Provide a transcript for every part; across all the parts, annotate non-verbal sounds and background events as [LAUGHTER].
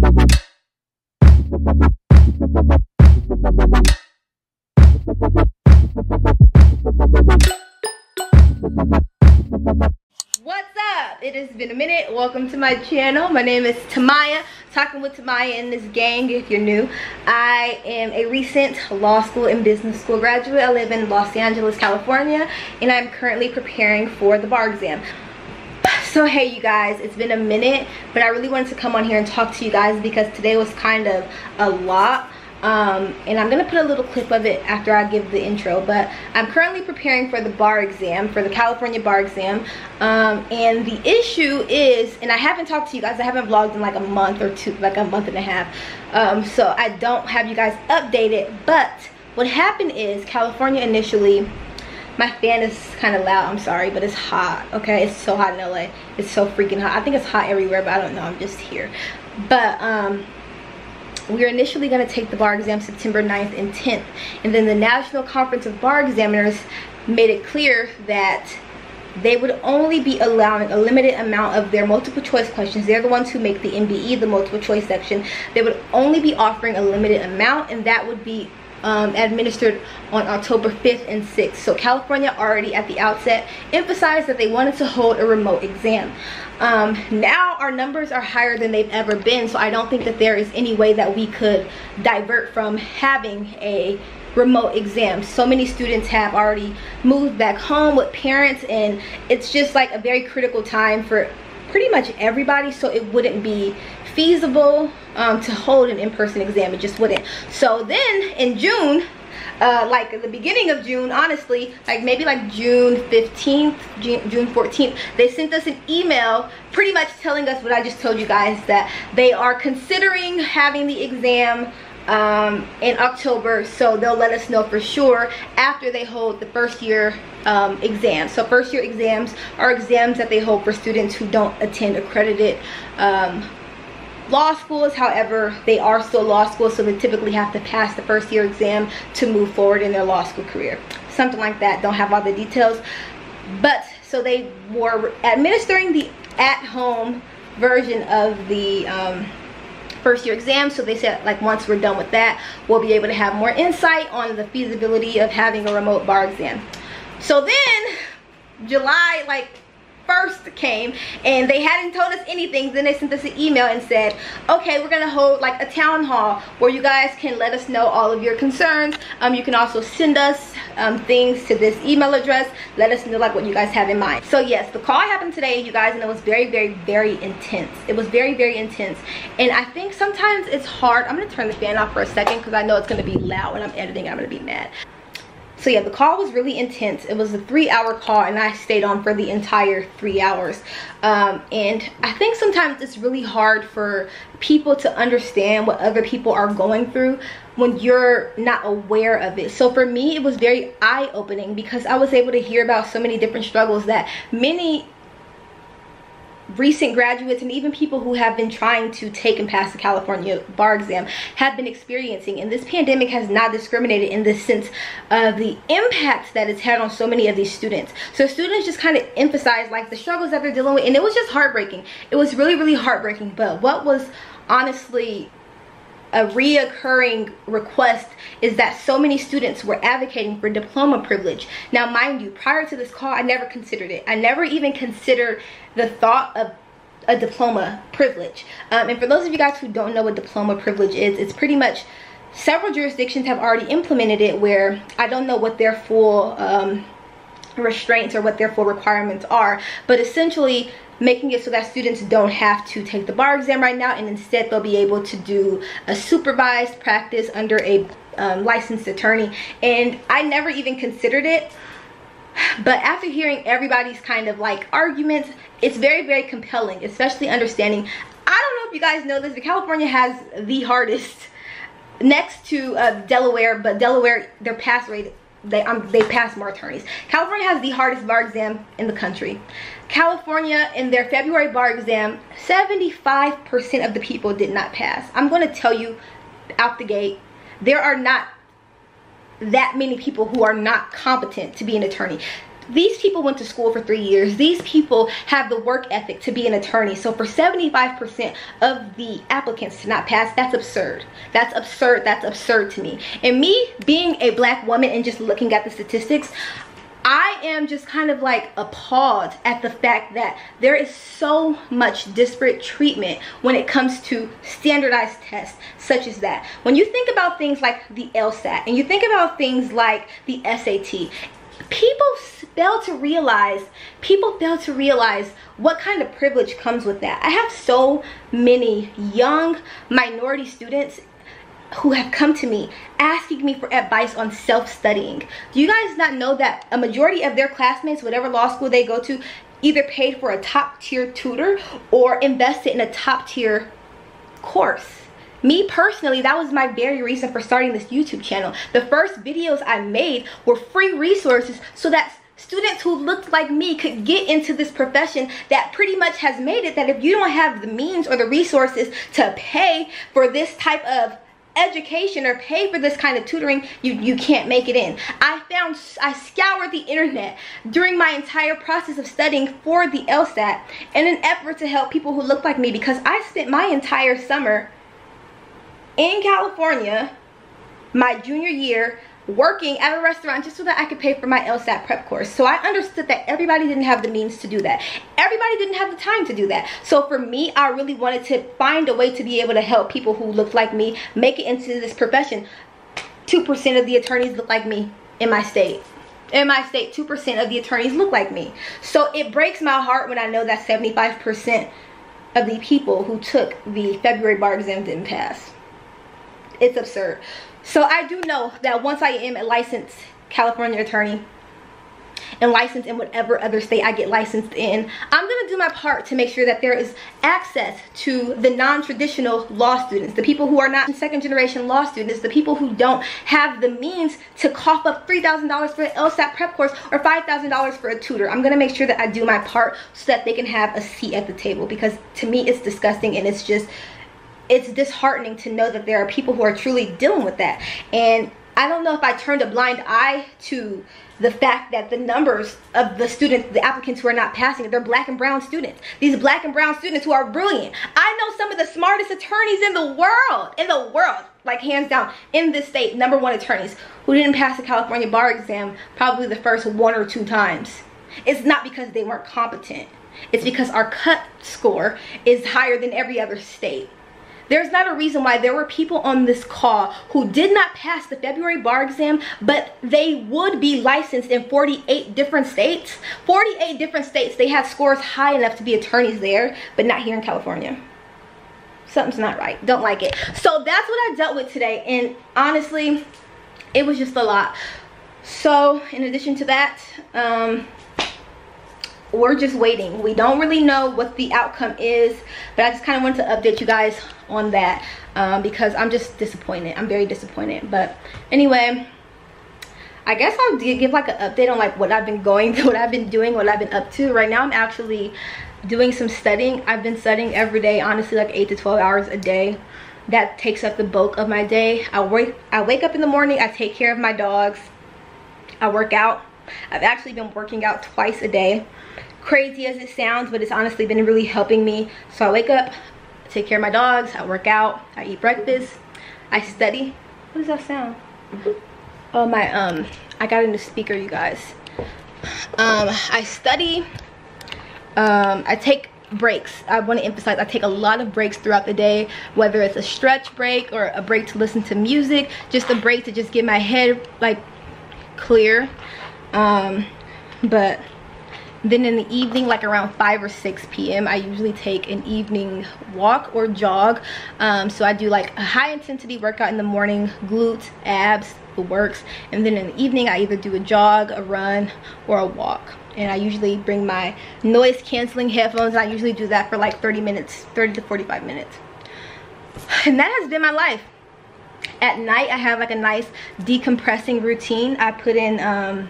What's up? It has been a minute. Welcome to my channel. My name is Timaiah. Talking with Timaiah in this gang if you're new. I am a recent law school and business school graduate. I live in Los Angeles, California, and I'm currently preparing for the bar exam. So hey you guys, it's been a minute, but I really wanted to come on here and talk to you guys because today was kind of a lot. Um, and I'm gonna put a little clip of it after I give the intro but I'm currently preparing for the bar exam for the California bar exam. Um, and the issue is and I haven't talked to you guys I haven't vlogged in like a month or two like a month and a half. Um, so I don't have you guys updated but what happened is California initially my fan is kind of loud i'm sorry but it's hot okay it's so hot in la it's so freaking hot i think it's hot everywhere but i don't know i'm just here but um we are initially going to take the bar exam September 9th and 10th. And then the National Conference of Bar Examiners made it clear that they would only be allowing a limited amount of their multiple choice questions. They're the ones who make the MBE, the multiple choice section. They would only be offering a limited amount and that would be um, administered on October 5th and 6th. So California already at the outset emphasized that they wanted to hold a remote exam. Um, now our numbers are higher than they've ever been, so I don't think that there is any way that we could divert from having a remote exam. So many students have already moved back home with parents and it's just like a very critical time for pretty much everybody so it wouldn't be feasible um, to hold an in-person exam. It just wouldn't. So then in June uh, like the beginning of June, honestly, like maybe like June 15th, June, June 14th, they sent us an email pretty much telling us what I just told you guys, that they are considering having the exam um, in October, so they'll let us know for sure after they hold the first year um, exams. So first year exams are exams that they hold for students who don't attend accredited um, law schools however they are still law schools so they typically have to pass the first year exam to move forward in their law school career. Something like that. Don't have all the details. But so they were administering the at-home version of the um, first year exam so they said like once we're done with that we'll be able to have more insight on the feasibility of having a remote bar exam. So then july like first came and they hadn't told us anything then they sent us an email and said okay we're gonna hold like a town hall where you guys can let us know all of your concerns. Um, you can also send us um, things to this email address. Let us know like what you guys have in mind. So yes the call happened today you guys and it was very very very intense. It was very very intense. And I think sometimes it's hard I'm gonna turn the fan off for a second because I know it's gonna be loud when I'm editing I'm gonna be mad so yeah the call was really intense. It was a three hour call and i stayed on for the entire three hours. Um, and i think sometimes it's really hard for people to understand what other people are going through when you're not aware of it. So for me it was very eye-opening because i was able to hear about so many different struggles that many recent graduates and even people who have been trying to take and pass the California bar exam have been experiencing. And this pandemic has not discriminated in the sense of the impact that it's had on so many of these students. So students just kind of emphasize like the struggles that they're dealing with and it was just heartbreaking. It was really really heartbreaking. But what was honestly a reoccurring request is that so many students were advocating for diploma privilege. Now, mind you, prior to this call, I never considered it. I never even considered the thought of a diploma privilege. Um, and for those of you guys who don't know what diploma privilege is, it's pretty much several jurisdictions have already implemented it where I don't know what their full um, restraints or what their full requirements are, but essentially making it so that students don't have to take the bar exam right now and instead they'll be able to do a supervised practice under a um, licensed attorney and I never even considered it but after hearing everybody's kind of like arguments it's very very compelling especially understanding I don't know if you guys know this but California has the hardest next to uh, Delaware but Delaware their pass rate they um, they pass more attorneys. California has the hardest bar exam in the country. California in their February bar exam, 75% of the people did not pass. I'm going to tell you out the gate, there are not that many people who are not competent to be an attorney. these people went to school for three years. These people have the work ethic to be an attorney. So for 75 percent of the applicants to not pass that's absurd. That's absurd. That's absurd to me. And me being a black woman and just looking at the statistics I am just kind of like appalled at the fact that there is so much disparate treatment when it comes to standardized tests such as that. When you think about things like the LSAT and you think about things like the SAT, people fail to realize, people fail to realize what kind of privilege comes with that. I have so many young minority students who have come to me asking me for advice on self-studying. Do you guys not know that a majority of their classmates, whatever law school they go to, either paid for a top tier tutor or invested in a top tier course? Me personally, that was my very reason for starting this YouTube channel. The first videos I made were free resources so that students who looked like me could get into this profession that pretty much has made it that if you don't have the means or the resources to pay for this type of education or pay for this kind of tutoring, you, you can't make it in. I found, I scoured the internet during my entire process of studying for the LSAT in an effort to help people who look like me because I spent my entire summer in California, my junior year, working at a restaurant just so that I could pay for my LSAT prep course. So I understood that everybody didn't have the means to do that. Everybody didn't have the time to do that. So for me, I really wanted to find a way to be able to help people who look like me make it into this profession. 2% of the attorneys look like me in my state. In my state, 2% of the attorneys look like me. So it breaks my heart when I know that 75% of the people who took the February bar exam didn't pass. It's absurd. So I do know that once I am a licensed California attorney and licensed in whatever other state I get licensed in, I'm to do my part to make sure that there is access to the non-traditional law students, the people who are not second generation law students, the people who don't have the means to cough up $3,000 for an LSAT prep course or $5,000 for a tutor. I'm to make sure that I do my part so that they can have a seat at the table because to me it's disgusting and it's just it's disheartening to know that there are people who are truly dealing with that. And I don't know if I turned a blind eye to the fact that the numbers of the students, the applicants who are not passing, they're black and brown students. These black and brown students who are brilliant. I know some of the smartest attorneys in the world, in the world, like hands down, in this state, number one attorneys who didn't pass the California bar exam probably the first one or two times. It's not because they weren't competent. It's because our cut score is higher than every other state. There's not a reason why there were people on this call who did not pass the February bar exam, but they would be licensed in 48 different states. 48 different states, they have scores high enough to be attorneys there, but not here in California. Something's not right. Don't like it. So that's what I dealt with today. And honestly, it was just a lot. So in addition to that, um, we're just waiting. We don't really know what the outcome is but i just kind of wanted to update you guys on that um, because i'm just disappointed. I'm very disappointed. But anyway i guess i'll give like an update on like what i've been going through [LAUGHS] what i've been doing what i've been up to. Right now i'm actually doing some studying. I've been studying every day honestly like 8 to 12 hours a day. That takes up the bulk of my day. I wake i wake up in the morning i take care of my dogs. I work out. I've actually been working out twice a day crazy as it sounds but it's honestly been really helping me. So i wake up take care of my dogs i work out i eat breakfast i study. What does that sound? Oh my um i got a new speaker you guys. Um i study um i take breaks. I want to emphasize i take a lot of breaks throughout the day whether it's a stretch break or a break to listen to music just a break to just get my head like clear. Um but then in the evening like around 5 or 6 p.m i usually take an evening walk or jog. Um, so i do like a high intensity workout in the morning glutes abs the works. And then in the evening i either do a jog a run or a walk. And i usually bring my noise canceling headphones. I usually do that for like 30 minutes 30 to 45 minutes. And that has been my life. At night i have like a nice decompressing routine. I put in um,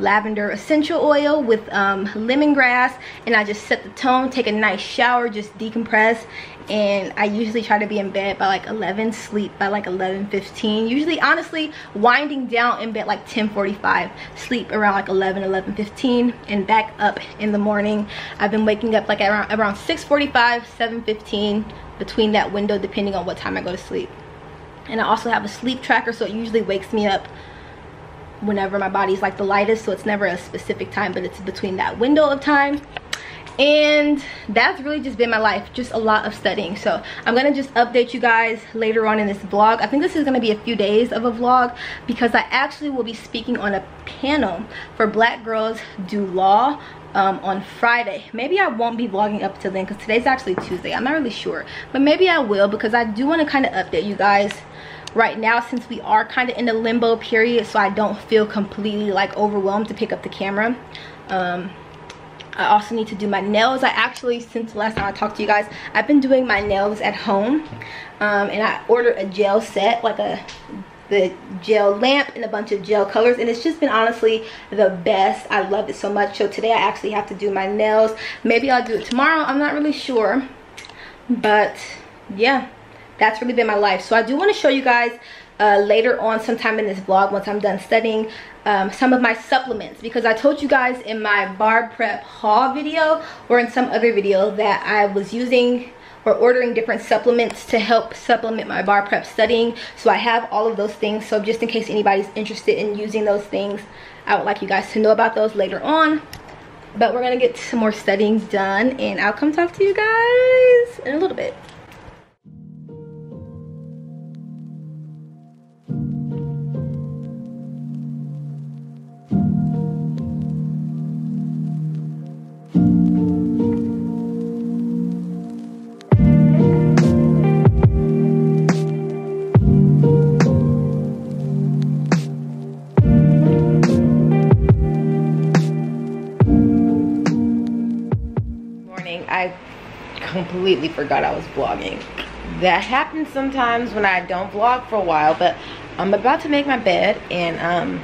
lavender essential oil with um, lemongrass and I just set the tone, take a nice shower, just decompress and I usually try to be in bed by like 11, sleep by like 11, 15. Usually, honestly, winding down in bed like 10, 45, sleep around like 11, 11, 15 and back up in the morning. I've been waking up like around, around 6, 45, 7, 15 between that window depending on what time I go to sleep. And I also have a sleep tracker so it usually wakes me up whenever my body's like the lightest so it's never a specific time but it's between that window of time and that's really just been my life just a lot of studying so i'm gonna just update you guys later on in this vlog i think this is gonna be a few days of a vlog because i actually will be speaking on a panel for black girls do law um, on Friday. Maybe I won't be vlogging up till then because today's actually Tuesday. I'm not really sure. But maybe I will because I do want to kind of update you guys right now since we are kind of in a limbo period so I don't feel completely like overwhelmed to pick up the camera. Um, I also need to do my nails. I actually, since the last time I talked to you guys, I've been doing my nails at home. Um, and I ordered a gel set, like a the gel lamp and a bunch of gel colors and it's just been honestly the best i love it so much so today i actually have to do my nails maybe i'll do it tomorrow i'm not really sure but yeah that's really been my life. So i do want to show you guys uh, later on sometime in this vlog once i'm done studying um, some of my supplements. Because i told you guys in my bar prep haul video or in some other video that i was using or ordering different supplements to help supplement my bar prep studying. So i have all of those things. So just in case anybody's interested in using those things i would like you guys to know about those later on. But we're gonna get some more studying done and i'll come talk to you guys in a little bit completely forgot I was vlogging. That happens sometimes when I don't vlog for a while, but I'm about to make my bed and um,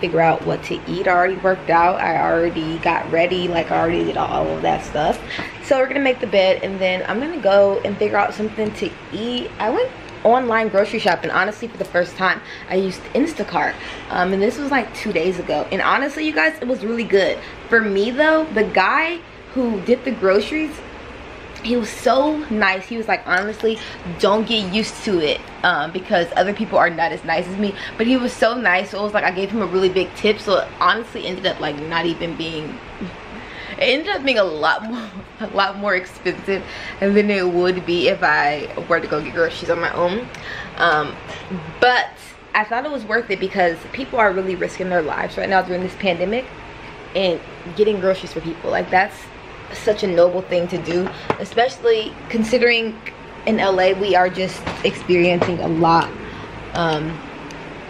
figure out what to eat. I already worked out. I already got ready. Like I already did all of that stuff. So we're gonna make the bed and then I'm gonna go and figure out something to eat. I went online grocery shopping honestly for the first time i used instacart um, and this was like two days ago and honestly you guys it was really good for me though the guy who did the groceries he was so nice. He was like honestly don't get used to it um, because other people are not as nice as me. But he was so nice. So it was like i gave him a really big tip. So it honestly ended up like not even being [LAUGHS] it ended up being a lot more [LAUGHS] a lot more expensive than it would be if i were to go get groceries on my own. Um, but i thought it was worth it because people are really risking their lives right now during this pandemic and getting groceries for people. Like that's such a noble thing to do especially considering in LA we are just experiencing a lot um,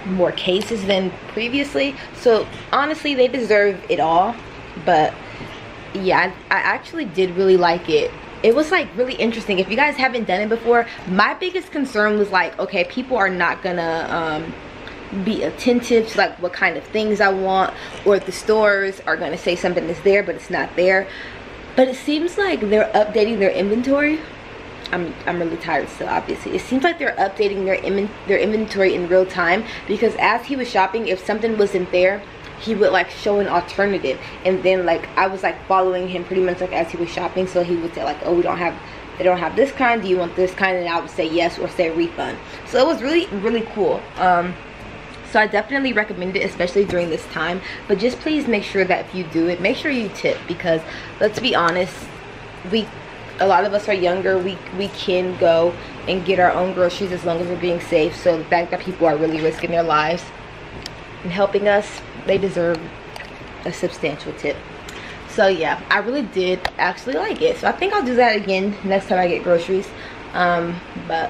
more cases than previously. So honestly they deserve it all but yeah I, I actually did really like it. It was like really interesting. If you guys haven't done it before my biggest concern was like okay people are not gonna um, be attentive to like what kind of things I want or the stores are gonna say something is there but it's not there but it seems like they're updating their inventory. I'm, I'm really tired still obviously. It seems like they're updating their their inventory in real time because as he was shopping if something wasn't there he would like show an alternative. And then like I was like following him pretty much like as he was shopping so he would say like oh we don't have they don't have this kind. Do you want this kind? And I would say yes or say refund. So it was really really cool. Um so i definitely recommend it especially during this time. But just please make sure that if you do it make sure you tip because let's be honest we a lot of us are younger. We we can go and get our own groceries as long as we're being safe. So the fact that people are really risking their lives and helping us they deserve a substantial tip. So yeah i really did actually like it. So i think i'll do that again next time i get groceries. Um but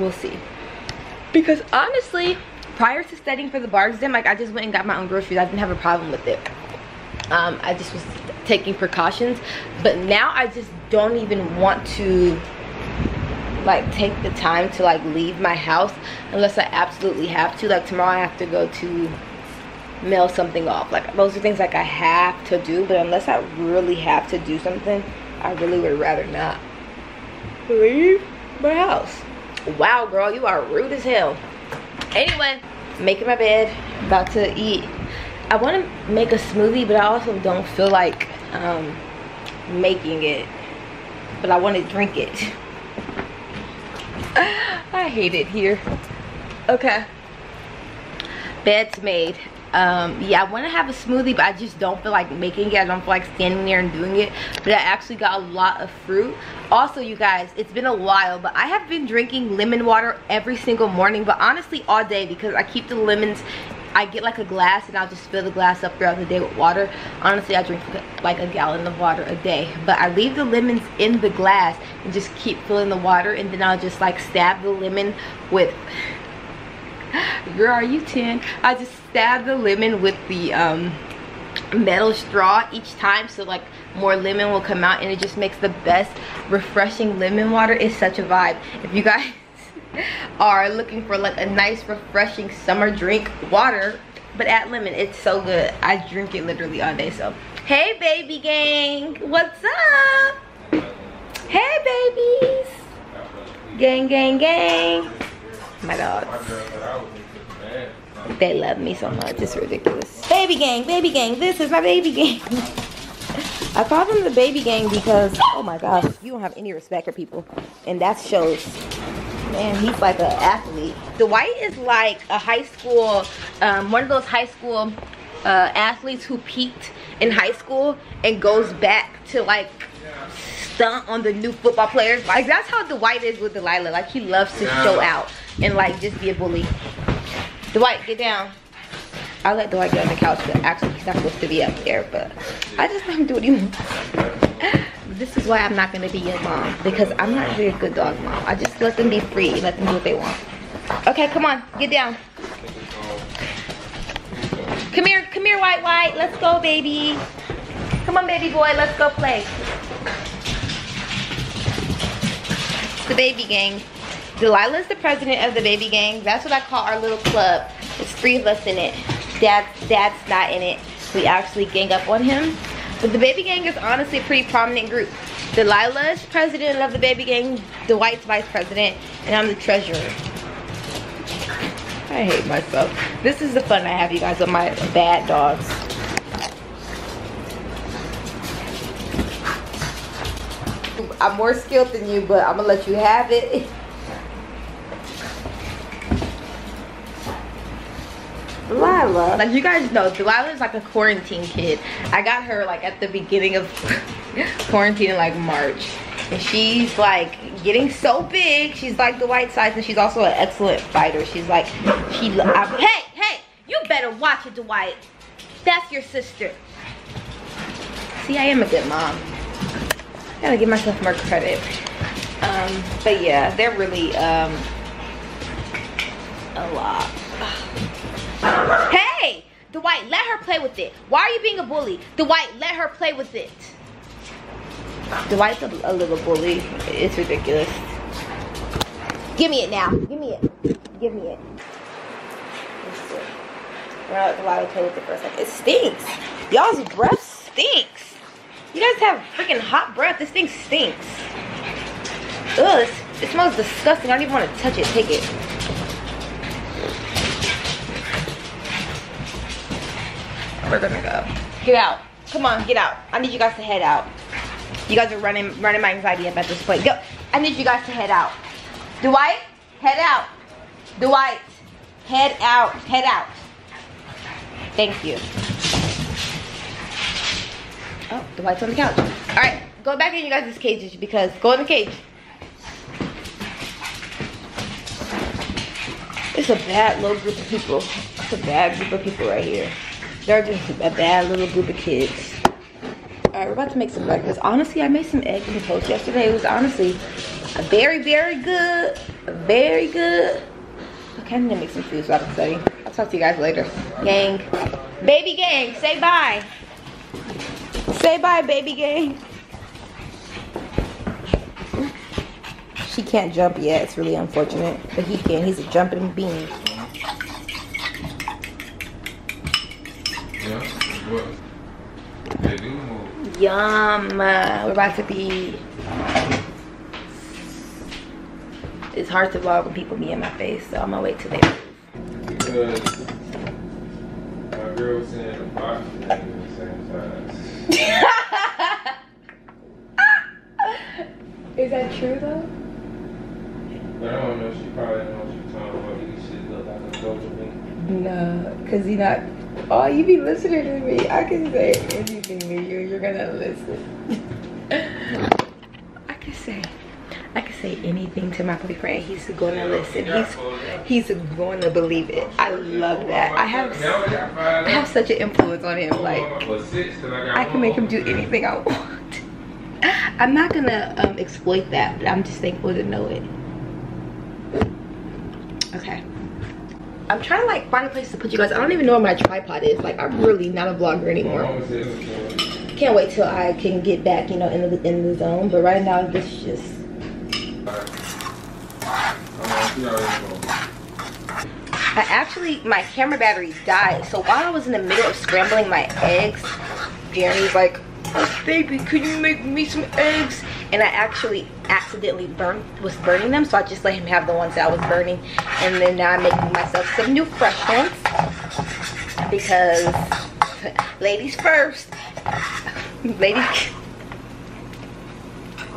we'll see because honestly prior to studying for the bar exam like i just went and got my own groceries. I didn't have a problem with it. Um, i just was taking precautions. But now i just don't even want to like take the time to like leave my house unless i absolutely have to. Like tomorrow i have to go to mail something off. Like those are things like I have to do, but unless I really have to do something, I really would rather not leave my house. Wow, girl, you are rude as hell. Anyway, making my bed, about to eat. I want to make a smoothie, but I also don't feel like um, making it. But I want to drink it. [LAUGHS] I hate it here. Okay. Bed's made um, yeah i want to have a smoothie but i just don't feel like making it i don't feel like standing there and doing it but i actually got a lot of fruit also you guys it's been a while but i have been drinking lemon water every single morning but honestly all day because i keep the lemons I get like a glass and I'll just fill the glass up throughout the day with water. Honestly, I drink like a gallon of water a day. But I leave the lemons in the glass and just keep filling the water and then I'll just like stab the lemon with [LAUGHS] girl are you 10 i just stab the lemon with the um, metal straw each time so like more lemon will come out and it just makes the best refreshing lemon water. It's such a vibe. If you guys [LAUGHS] are looking for like a nice refreshing summer drink water but add lemon. It's so good. I drink it literally all day so. Hey baby gang. What's up? Hey babies. Gang gang gang. My dogs. They love me so much. It's ridiculous. Baby gang, baby gang. This is my baby gang. [LAUGHS] I call them the baby gang because, oh my gosh, you don't have any respect for people. And that shows. Man, he's like an athlete. Dwight is like a high school, um, one of those high school uh, athletes who peaked in high school and goes back to like stunt on the new football players. Like that's how Dwight is with Delilah. Like he loves to show out and like just be a bully. Dwight, get down. I'll let Dwight get on the couch, but actually he's not supposed to be up there, but I just let him do what he wants. this is why I'm not gonna be your mom, because I'm not really a good dog mom. I just let them be free, let them do what they want. Okay, come on, get down. Come here, come here, White White. Let's go, baby. Come on, baby boy, let's go play. It's the baby gang. Delilah's the president of the baby gang. That's what I call our little club. There's three of us in it. Dad's, Dad's not in it. We actually gang up on him. But the baby gang is honestly a pretty prominent group. Delilah is president of the baby gang. Dwight's vice president. And I'm the treasurer. I hate myself. This is the fun I have, you guys, with my bad dogs. I'm more skilled than you, but I'm gonna let you have it. [LAUGHS] Delilah. Like you guys know, Delilah is like a quarantine kid. I got her like at the beginning of [LAUGHS] quarantine in like March. And she's like getting so big. She's like the white size and she's also an excellent fighter. She's like, she, I, hey, hey, you better watch it, Dwight. That's your sister. See, I am a good mom. I gotta give myself more credit. Um, but yeah, they're really um, a lot. Hey! Dwight, let her play with it. Why are you being a bully? Dwight, let her play with it. Dwight's a, a little bully. It's ridiculous. Give me it now. Give me it. Give me it. We're not allowed to play with it for a second. It stinks. Y'all's breath stinks. You guys have freaking hot breath. This thing stinks. Ugh, it smells disgusting. I don't even want to touch it. Take it. We're gonna go. Get out. Come on, get out. I need you guys to head out. You guys are running running my anxiety up at this point. Go. I need you guys to head out. Dwight, head out. Dwight, head out. Head out. Thank you. Oh, Dwight's on the couch. All right, go back in you guys' cages because go in the cage. It's a bad little group of people. It's a bad group of people right here. They're just a bad little group of kids. All right, we're about to make some breakfast. Honestly, I made some egg and toast yesterday. It was honestly a very, very good. Very good. Okay, I'm gonna make some food so I can study. I'll talk to you guys later. Gang. Baby gang, say bye. Say bye, baby gang. She can't jump yet. It's really unfortunate. But he can. He's a jumping bean. Do. Yum. Uh, we're about to be. It's hard to vlog when people be in my face, so I'm gonna wait till they. Because my girl was the box is the same size. Is that true though? But I don't know, she probably don't know what she's talking about. Shit look like a. No, cause you not. Oh, you be listening to me. I can say anything to you. You're gonna listen. [LAUGHS] I can say, I can say anything to my boyfriend. He's to listen. He's he's to believe it. I love that. I have I have such an influence on him. Like I can make him do anything I [LAUGHS] want. I'm not gonna um, exploit that, but I'm just thankful to know it. Okay. I'm trying to like find a place to put you guys. I don't even know where my tripod is. Like I'm really not a vlogger anymore. Can't wait till I can get back, you know, in the in the zone. But right now, this is just. I actually my camera battery died. So while I was in the middle of scrambling my eggs, Jeremy's like, oh, "Baby, could you make me some eggs?" And I actually accidentally burned was burning them, so I just let him have the ones that I was burning. And then now I'm making myself some new fresh ones because ladies first. [LAUGHS] Ladies.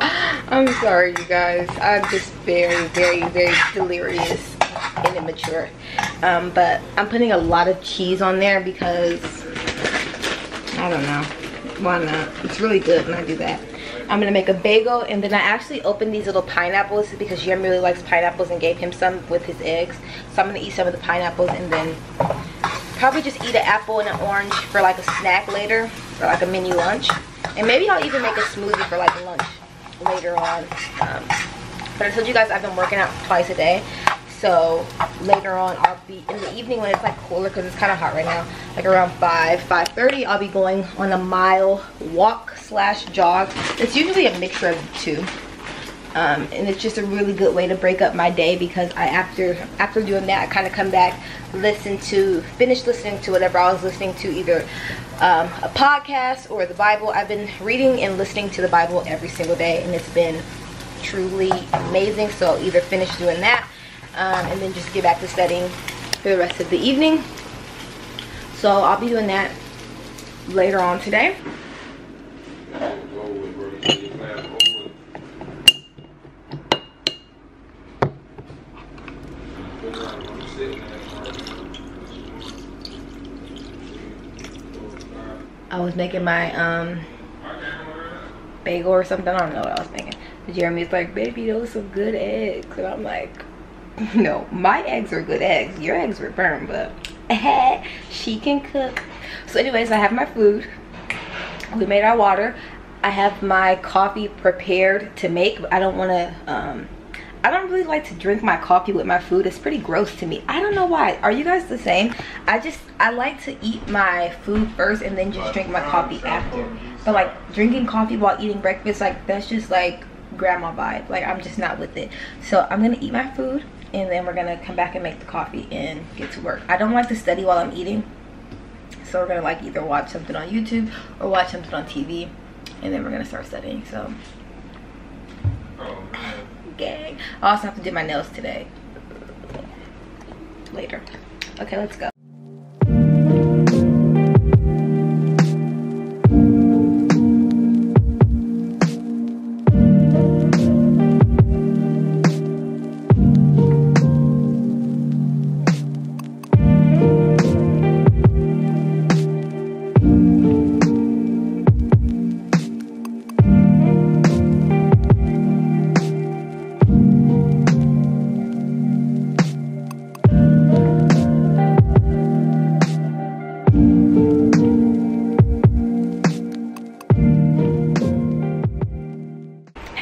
[LAUGHS] I'm sorry, you guys. I'm just very, very, very delirious and immature. Um, but I'm putting a lot of cheese on there because I don't know. Why not? It's really good when I do that. I'm gonna make a bagel and then I actually opened these little pineapples because Jeremy really likes pineapples and gave him some with his eggs. So I'm gonna eat some of the pineapples and then probably just eat an apple and an orange for like a snack later or like a mini lunch. And maybe I'll even make a smoothie for like lunch later on. Um, but I told you guys I've been working out twice a day. So later on I'll be in the evening when it's like cooler because it's kind of hot right now. Like around 5, 5.30 I'll be going on a mile walk slash jog. It's usually a mixture of two. Um, and it's just a really good way to break up my day because I after after doing that I kind of come back listen to finish listening to whatever I was listening to either um, a podcast or the Bible I've been reading and listening to the Bible every single day and it's been truly amazing so I'll either finish doing that um, and then just get back to studying for the rest of the evening so I'll be doing that later on today I was making my um bagel or something. I don't know what I was. But Jeremy's like, baby, those are good eggs. And I'm like, [LAUGHS] no, my eggs are good eggs. Your eggs were burned, but [LAUGHS] she can cook. So anyways, I have my food. We made our water. I have my coffee prepared to make. I don't want to um, I don't really like to drink my coffee with my food. It's pretty gross to me. I don't know why. Are you guys the same? I just, I like to eat my food first and then just drink my coffee after. But like drinking coffee while eating breakfast, like that's just like grandma vibe. Like I'm just not with it. So I'm gonna eat my food and then we're gonna come back and make the coffee and get to work. I don't like to study while I'm eating. So we're gonna like either watch something on YouTube or watch something on TV and then we're gonna start studying. So gang. I also have to do my nails today. Later. Okay, let's go.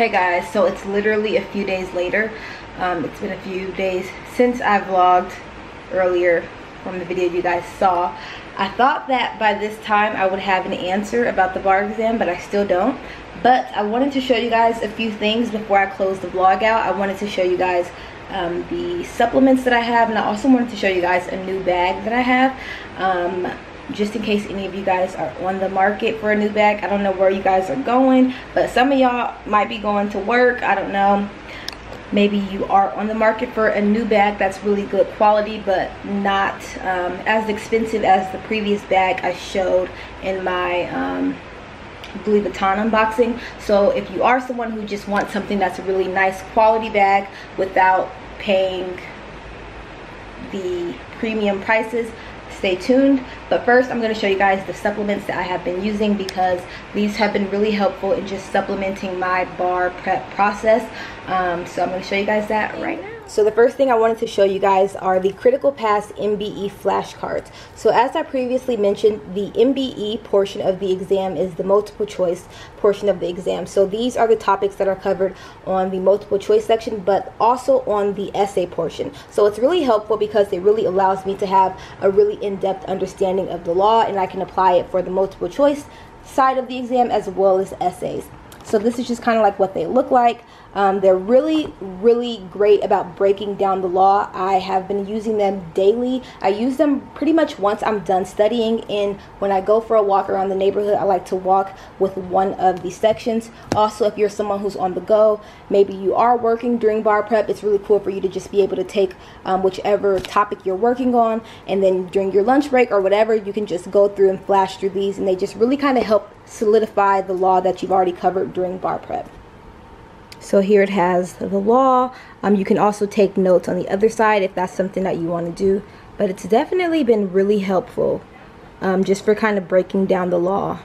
Hey guys so it's literally a few days later. Um, it's been a few days since I vlogged earlier from the video you guys saw. I thought that by this time I would have an answer about the bar exam but I still don't. But I wanted to show you guys a few things before I close the vlog out. I wanted to show you guys um, the supplements that I have and I also wanted to show you guys a new bag that I have. Um, just in case any of you guys are on the market for a new bag. I don't know where you guys are going but some of y'all might be going to work. I don't know. Maybe you are on the market for a new bag that's really good quality but not um, as expensive as the previous bag I showed in my um, Louis Vuitton unboxing. So if you are someone who just wants something that's a really nice quality bag without paying the premium prices stay tuned. But first i'm going to show you guys the supplements that i have been using because these have been really helpful in just supplementing my bar prep process. Um, so i'm going to show you guys that right now so the first thing I wanted to show you guys are the Critical Pass MBE flashcards. So as I previously mentioned, the MBE portion of the exam is the multiple choice portion of the exam. So these are the topics that are covered on the multiple choice section, but also on the essay portion. So it's really helpful because it really allows me to have a really in-depth understanding of the law and I can apply it for the multiple choice side of the exam as well as essays. So this is just kind of like what they look like. Um, they're really, really great about breaking down the law. I have been using them daily. I use them pretty much once I'm done studying. And when I go for a walk around the neighborhood, I like to walk with one of these sections. Also, if you're someone who's on the go, maybe you are working during bar prep, it's really cool for you to just be able to take um, whichever topic you're working on. And then during your lunch break or whatever, you can just go through and flash through these. And they just really kind of help solidify the law that you've already covered during bar prep. So here it has the law. Um, you can also take notes on the other side if that's something that you want to do. But it's definitely been really helpful um, just for kind of breaking down the law.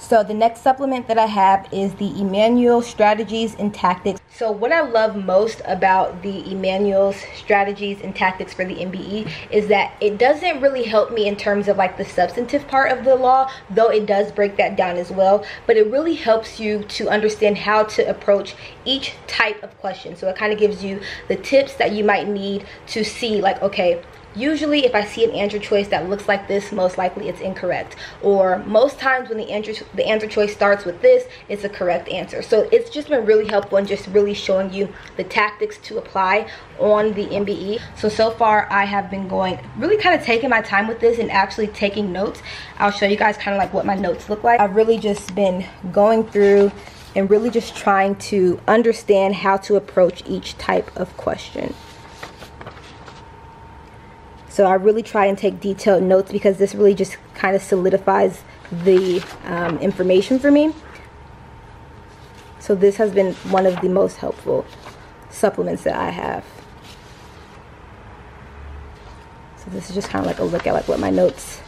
So the next supplement that I have is the Emanuel Strategies and Tactics. So what I love most about the Emanuel's Strategies and Tactics for the MBE is that it doesn't really help me in terms of like the substantive part of the law, though it does break that down as well, but it really helps you to understand how to approach each type of question. So it kind of gives you the tips that you might need to see like, okay, Usually if I see an answer choice that looks like this, most likely it's incorrect. Or most times when the answer, the answer choice starts with this, it's a correct answer. So it's just been really helpful and just really showing you the tactics to apply on the MBE. So, so far I have been going, really kind of taking my time with this and actually taking notes. I'll show you guys kind of like what my notes look like. I've really just been going through and really just trying to understand how to approach each type of question. So I really try and take detailed notes because this really just kind of solidifies the um, information for me. So this has been one of the most helpful supplements that I have. So this is just kind of like a look at like what my notes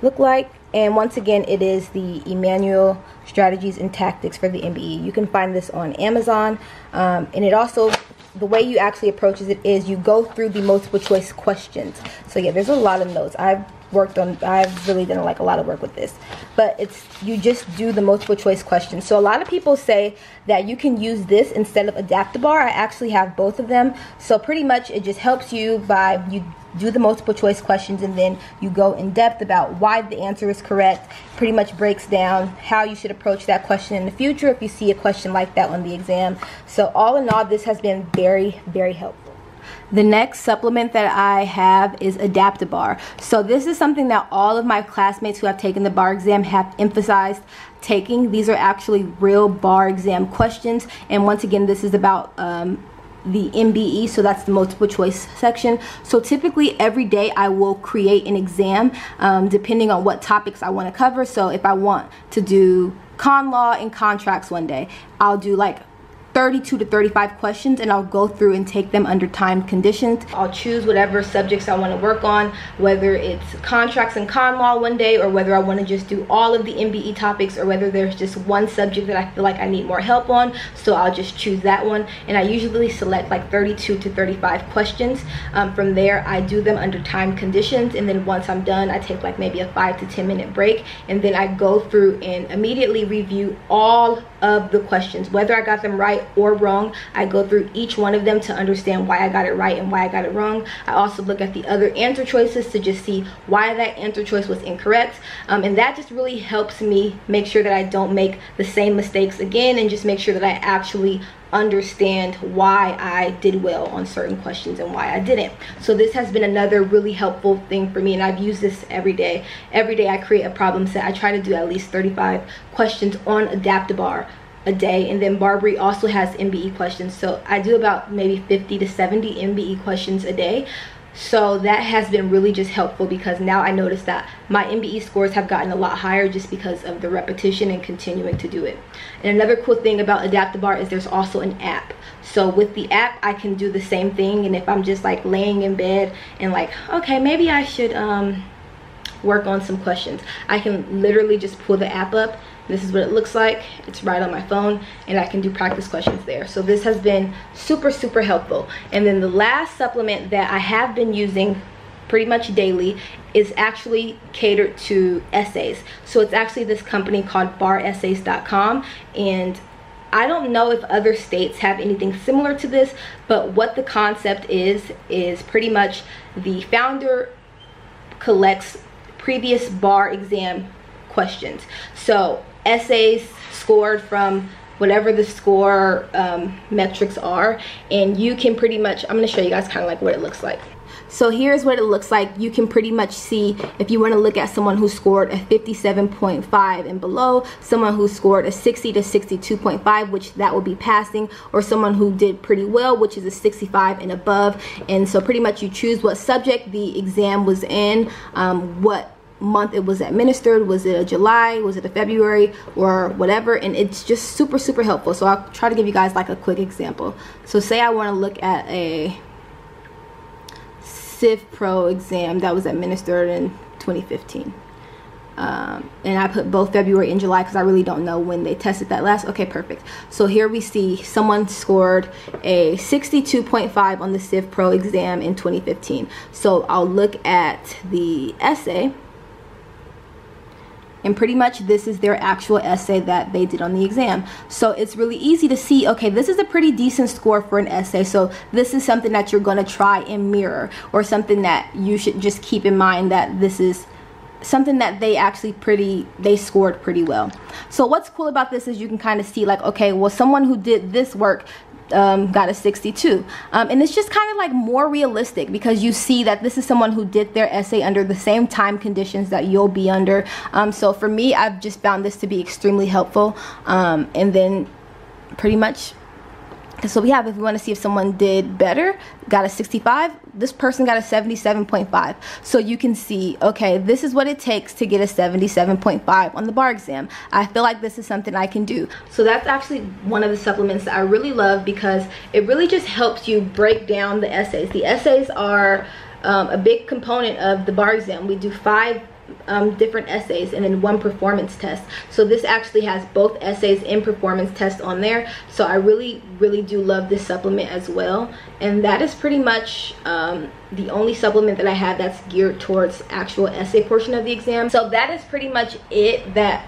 look like. And once again, it is the Emanuel Strategies and Tactics for the MBE. You can find this on Amazon. Um, and it also the way you actually approaches it is you go through the multiple choice questions. So yeah, there's a lot of notes. I've worked on I've really done like a lot of work with this but it's you just do the multiple choice questions so a lot of people say that you can use this instead of AdaptiBar I actually have both of them so pretty much it just helps you by you do the multiple choice questions and then you go in depth about why the answer is correct pretty much breaks down how you should approach that question in the future if you see a question like that on the exam so all in all this has been very very helpful the next supplement that I have is AdaptiBar. So this is something that all of my classmates who have taken the bar exam have emphasized taking. These are actually real bar exam questions. And once again, this is about um, the MBE, so that's the multiple choice section. So typically every day I will create an exam um, depending on what topics I want to cover. So if I want to do con law and contracts one day, I'll do like 32 to 35 questions and I'll go through and take them under time conditions. I'll choose whatever subjects I want to work on, whether it's contracts and con law one day or whether I want to just do all of the MBE topics or whether there's just one subject that I feel like I need more help on. So I'll just choose that one and I usually select like 32 to 35 questions. Um, from there, I do them under time conditions and then once I'm done, I take like maybe a 5 to 10 minute break and then I go through and immediately review all of the questions, whether I got them right or wrong. I go through each one of them to understand why I got it right and why I got it wrong. I also look at the other answer choices to just see why that answer choice was incorrect. Um, and that just really helps me make sure that I don't make the same mistakes again and just make sure that I actually understand why I did well on certain questions and why I didn't. So this has been another really helpful thing for me and I've used this every day. Every day I create a problem set. I try to do at least 35 questions on AdaptiBar a day and then Barbri also has MBE questions. So I do about maybe 50 to 70 MBE questions a day so that has been really just helpful because now I notice that my MBE scores have gotten a lot higher just because of the repetition and continuing to do it. And another cool thing about AdaptiBar is there's also an app. So with the app, I can do the same thing. And if I'm just like laying in bed and like, okay, maybe I should um, work on some questions. I can literally just pull the app up this is what it looks like. It's right on my phone and I can do practice questions there. So this has been super, super helpful. And then the last supplement that I have been using pretty much daily is actually catered to essays. So it's actually this company called baressays.com and I don't know if other states have anything similar to this, but what the concept is, is pretty much the founder collects previous bar exam questions. So essays scored from whatever the score um, metrics are and you can pretty much I'm gonna show you guys kind of like what it looks like. So here's what it looks like. You can pretty much see if you want to look at someone who scored a 57.5 and below someone who scored a 60 to 62.5 which that would be passing or someone who did pretty well which is a 65 and above. And so pretty much you choose what subject the exam was in um, what month it was administered? Was it a july? Was it a february? Or whatever? And it's just super super helpful. So i'll try to give you guys like a quick example. So say i want to look at a civ pro exam that was administered in 2015 um, and I put both February and July because I really don't know when they tested that last. Okay, perfect. So here we see someone scored a 62.5 on the Civ Pro exam in 2015. So I'll look at the essay and pretty much this is their actual essay that they did on the exam. So it's really easy to see okay this is a pretty decent score for an essay. So this is something that you're going to try and mirror or something that you should just keep in mind that this is something that they actually pretty they scored pretty well. So what's cool about this is you can kind of see like okay well someone who did this work um, got a 62 um, and it's just kind of like more realistic because you see that this is someone who did their essay under the same time conditions that you'll be under. Um, so for me I've just found this to be extremely helpful. Um, and then pretty much so we have if we want to see if someone did better got a 65 this person got a 77.5 so you can see okay this is what it takes to get a 77.5 on the bar exam. I feel like this is something i can do. So that's actually one of the supplements that i really love because it really just helps you break down the essays. The essays are um, a big component of the bar exam. We do five um, different essays and then one performance test. So this actually has both essays and performance test on there. So I really, really do love this supplement as well. And that is pretty much um, the only supplement that I have that's geared towards actual essay portion of the exam. So that is pretty much it that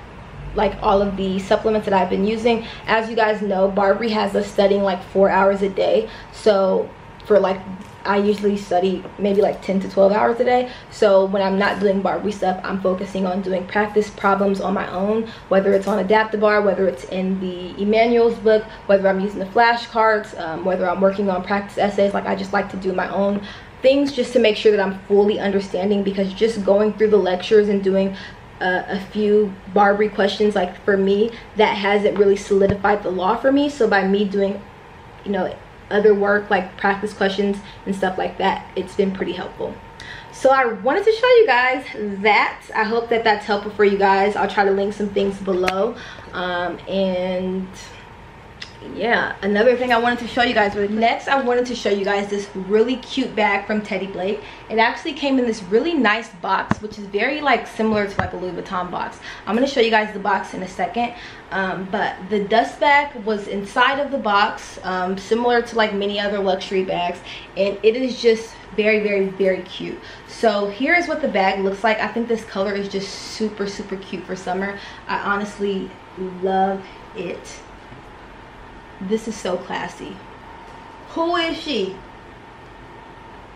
like all of the supplements that I've been using. As you guys know, Barbri has us studying like four hours a day. So for like I usually study maybe like 10 to 12 hours a day. So when I'm not doing Barbri stuff, I'm focusing on doing practice problems on my own, whether it's on AdaptiBar, whether it's in the Emanuel's book, whether I'm using the flashcards, um, whether I'm working on practice essays. Like I just like to do my own things just to make sure that I'm fully understanding because just going through the lectures and doing uh, a few Barbri questions like for me that hasn't really solidified the law for me so by me doing you know other work like practice questions and stuff like that it's been pretty helpful. So i wanted to show you guys that. I hope that that's helpful for you guys. I'll try to link some things below. Um, and yeah another thing i wanted to show you guys next i wanted to show you guys this really cute bag from teddy blake. It actually came in this really nice box which is very like similar to like a louis vuitton box. I'm going to show you guys the box in a second um, but the dust bag was inside of the box um, similar to like many other luxury bags and it is just very very very cute. So here is what the bag looks like. I think this color is just super super cute for summer. I honestly love it this is so classy. Who is she?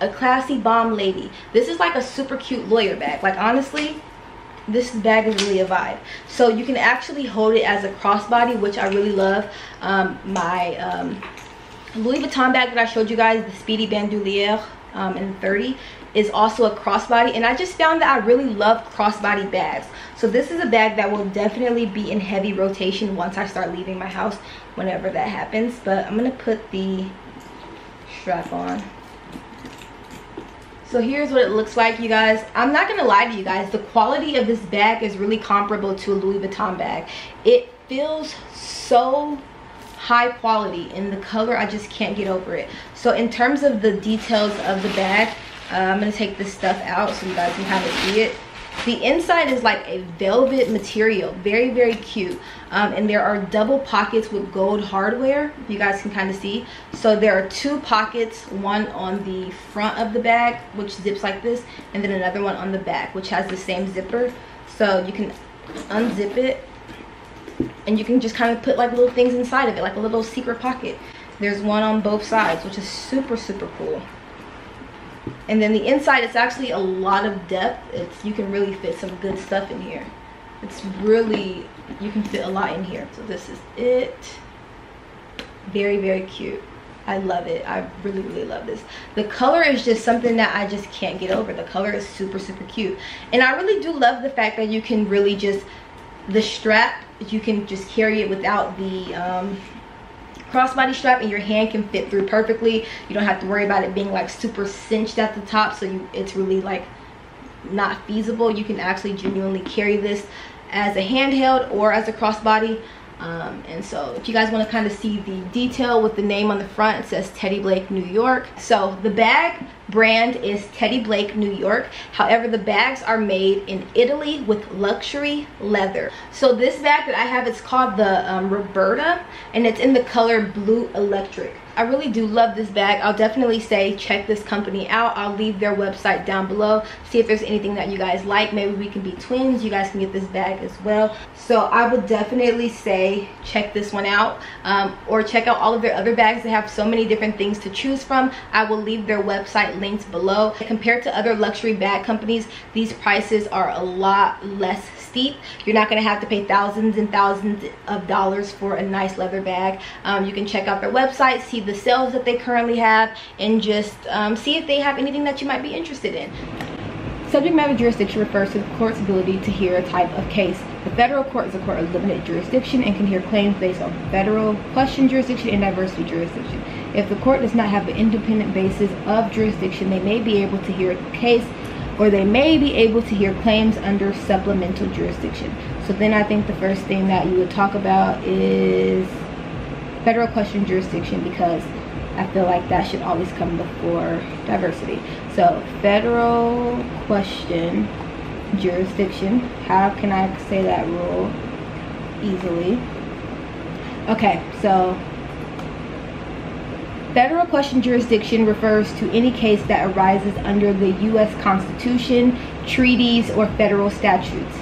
A classy bomb lady. This is like a super cute lawyer bag. Like honestly, this bag is really a vibe so you can actually hold it as a crossbody which i really love um, my um, louis vuitton bag that i showed you guys the speedy bandouliere um, in 30 is also a crossbody and i just found that i really love crossbody bags. So this is a bag that will definitely be in heavy rotation once i start leaving my house whenever that happens but i'm gonna put the strap on. So here's what it looks like you guys. I'm not gonna lie to you guys the quality of this bag is really comparable to a louis vuitton bag. It feels so high quality in the color i just can't get over it. So in terms of the details of the bag uh, i'm gonna take this stuff out so you guys can kind of see it. The inside is like a velvet material very very cute. Um, and there are double pockets with gold hardware you guys can kind of see. So there are two pockets one on the front of the bag which zips like this and then another one on the back which has the same zipper. So you can unzip it and you can just kind of put like little things inside of it like a little secret pocket. There's one on both sides which is super super cool and then the inside it's actually a lot of depth it's you can really fit some good stuff in here it's really you can fit a lot in here so this is it very very cute I love it. I really, really love this. The color is just something that I just can't get over. The color is super, super cute. And I really do love the fact that you can really just, the strap, you can just carry it without the um, crossbody strap and your hand can fit through perfectly. You don't have to worry about it being like super cinched at the top so you, it's really like not feasible. You can actually genuinely carry this as a handheld or as a crossbody um, and so if you guys want to kind of see the detail with the name on the front it says teddy blake new york. So the bag brand is teddy blake new york. However the bags are made in italy with luxury leather. So this bag that i have it's called the um, roberta and it's in the color blue electric I really do love this bag. I'll definitely say check this company out. I'll leave their website down below. See if there's anything that you guys like. Maybe we can be twins. You guys can get this bag as well. So I would definitely say check this one out. Um, or check out all of their other bags. They have so many different things to choose from. I will leave their website linked below. Compared to other luxury bag companies, these prices are a lot less steep. You're not going to have to pay thousands and thousands of dollars for a nice leather bag. Um, you can check out their website, see the sales that they currently have, and just um, see if they have anything that you might be interested in. Subject matter jurisdiction refers to the court's ability to hear a type of case. The federal court is a court of limited jurisdiction and can hear claims based on federal question jurisdiction and diversity jurisdiction. If the court does not have an independent basis of jurisdiction, they may be able to hear a case or they may be able to hear claims under supplemental jurisdiction. So then I think the first thing that you would talk about is federal question jurisdiction because I feel like that should always come before diversity. So federal question jurisdiction. How can I say that rule easily? Okay, so Federal question jurisdiction refers to any case that arises under the U.S. Constitution, treaties, or federal statutes.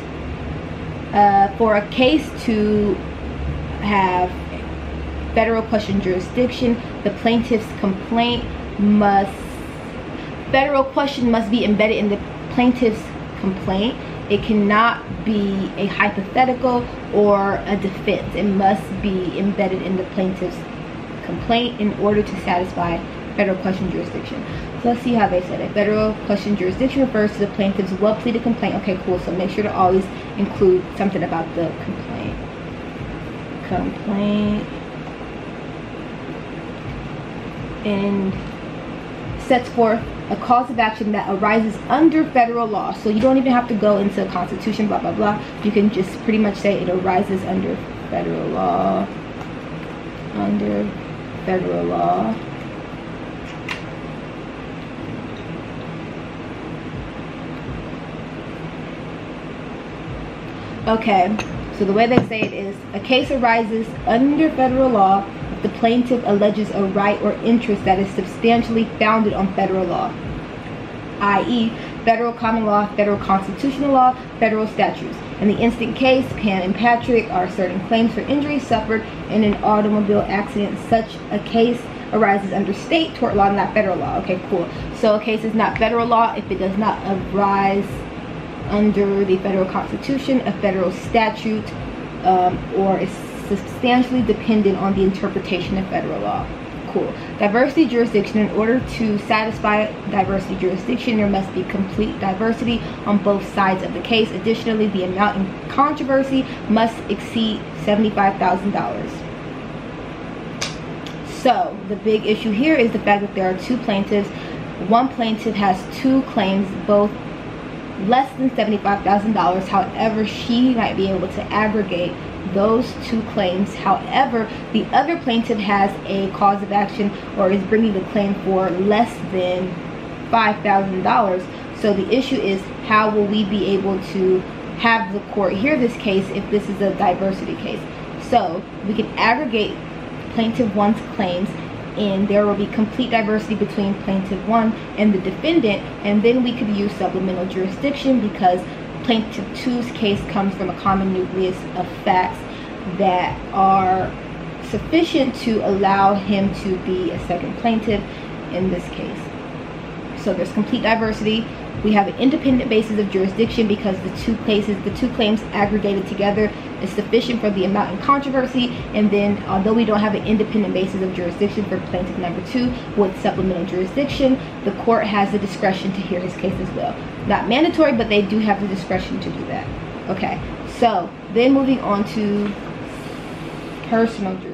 Uh, for a case to have federal question jurisdiction, the plaintiff's complaint must, federal question must be embedded in the plaintiff's complaint. It cannot be a hypothetical or a defense. It must be embedded in the plaintiff's complaint in order to satisfy federal question jurisdiction. So let's see how they said it. Federal question jurisdiction refers to the plaintiff's well pleaded complaint. Okay, cool. So make sure to always include something about the complaint. Complaint. And sets forth a cause of action that arises under federal law. So you don't even have to go into Constitution, blah, blah, blah. You can just pretty much say it arises under federal law. Under federal law. Okay, so the way they say it is, a case arises under federal law if the plaintiff alleges a right or interest that is substantially founded on federal law, i.e. federal common law, federal constitutional law, federal statutes. In the instant case, Pam and Patrick are asserting claims for injuries suffered in an automobile accident. Such a case arises under state tort law, not federal law. Okay, cool. So a case is not federal law if it does not arise under the federal constitution, a federal statute, um, or is substantially dependent on the interpretation of federal law. Cool. Diversity jurisdiction. In order to satisfy diversity jurisdiction, there must be complete diversity on both sides of the case. Additionally, the amount in controversy must exceed $75,000. So, the big issue here is the fact that there are two plaintiffs. One plaintiff has two claims, both less than $75,000. However, she might be able to aggregate those two claims. However, the other plaintiff has a cause of action or is bringing the claim for less than $5,000. So the issue is how will we be able to have the court hear this case if this is a diversity case? So we can aggregate plaintiff one's claims and there will be complete diversity between plaintiff one and the defendant and then we could use supplemental jurisdiction because plaintiff two's case comes from a common nucleus of facts that are sufficient to allow him to be a second plaintiff in this case. So there's complete diversity. We have an independent basis of jurisdiction because the two cases, the two claims aggregated together is sufficient for the amount in controversy. And then although we don't have an independent basis of jurisdiction for plaintiff number two with supplemental jurisdiction, the court has the discretion to hear his case as well. Not mandatory, but they do have the discretion to do that. Okay, so then moving on to personal jurisdiction